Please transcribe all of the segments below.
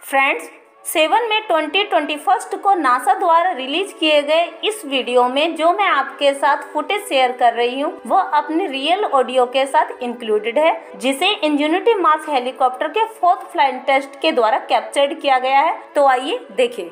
Friends, seven में twenty twenty first को NASA द्वारा रिलीज़ किए गए इस वीडियो में जो मैं आपके साथ फुटेज शेयर कर रही हूँ वो अपने रियल ऑडियो के साथ इंक्लूडेड है, जिसे इंजुनिटी मास हेलीकॉप्टर के फोर्थ फ़्लाइट टेस्ट के द्वारा कैप्चर्ड किया गया है। तो आइए देखें।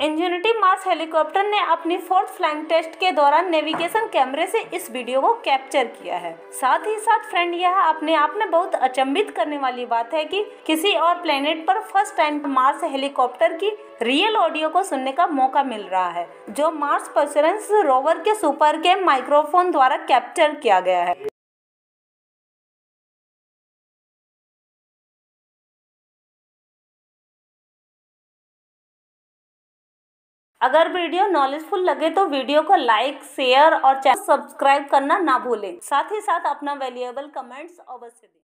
इंजूनिटी मार्स हेलीकॉप्टर ने अपनी फोर्थ फ्लाइंग टेस्ट के दौरान नेविगेशन कैमरे से इस वीडियो को कैप्चर किया है। साथ ही साथ फ्रेंड यह अपने आप में बहुत अचंभित करने वाली बात है कि किसी और प्लेनेट पर फ़र्स्ट टाइम मार्स हेलीकॉप्टर की रियल ऑडियो को सुनने का मौका मिल रहा है, जो मार्स परसरेंस रोवर के सुपर के माइक्रोफोन द्वारा कैप्चर किया गया है। अगर वीडियो नॉलेजफुल लगे तो वीडियो को लाइक शेयर और चैनल सब्सक्राइब करना ना भूलें। साथ ही साथ अपना वैल्यूएबल कमेंट्स अवश्य दें।